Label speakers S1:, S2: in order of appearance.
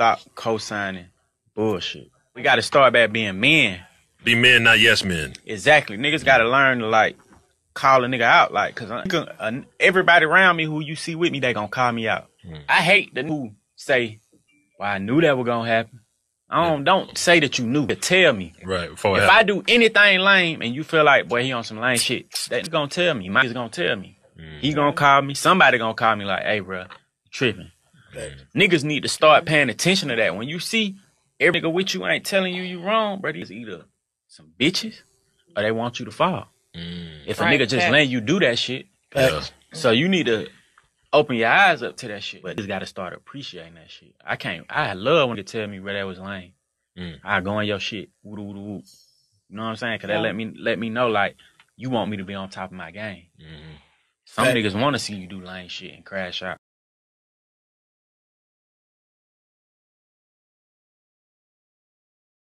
S1: stop co-signing bullshit. We gotta start back being men.
S2: Be men, not yes men.
S1: Exactly. Niggas gotta learn to like call a nigga out, like, cause I, uh, everybody around me who you see with me, they gonna call me out. I hate the who say, "Well, I knew that was gonna happen." I don't don't say that you knew. Tell me.
S2: Right.
S1: If I
S2: happened.
S1: do anything lame and you feel like, boy, he on some lame shit, that's gonna tell me. Mike's gonna tell me. He gonna call me. Somebody gonna call me like, hey, bro, tripping. Niggas need to start paying attention to that. When you see every nigga with you ain't telling you you wrong, bro, these either some bitches or they want you to fall. If a
S3: Right,
S1: nigga just
S3: fact.
S1: letting you do that shit,
S2: Yeah.
S1: so you need to open your eyes up to that shit. But just gotta start appreciating that shit. I can't. I love when they tell me where that was lame.
S2: Mm.
S1: I go on your shit. Woo woo woo woo. You know what I'm saying? Cause that let me let me know like you want me to be on top of my game. Some
S4: Fact.
S1: niggas want to see you do lame shit and crash out.